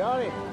Johnny.